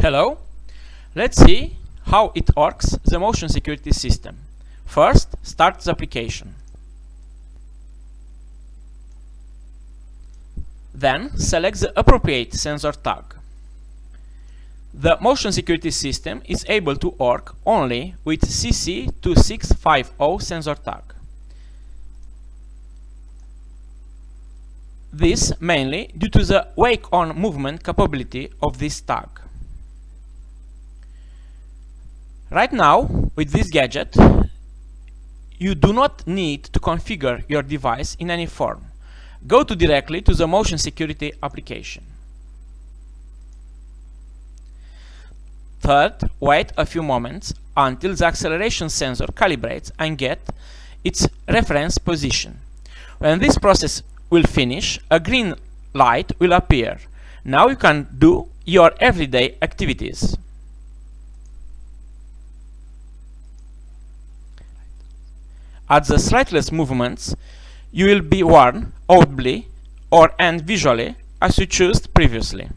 Hello. Let's see how it works the motion security system. First, start the application. Then, select the appropriate sensor tag. The motion security system is able to work only with CC2650 sensor tag. This mainly due to the wake-on movement capability of this tag. Right now, with this gadget, you do not need to configure your device in any form. Go to directly to the motion security application. Third, wait a few moments until the acceleration sensor calibrates and get its reference position. When this process will finish, a green light will appear. Now you can do your everyday activities. At the slightest movements, you will be warned audibly or and visually as you chose previously.